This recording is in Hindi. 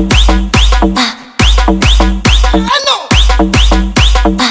Ah. Ah.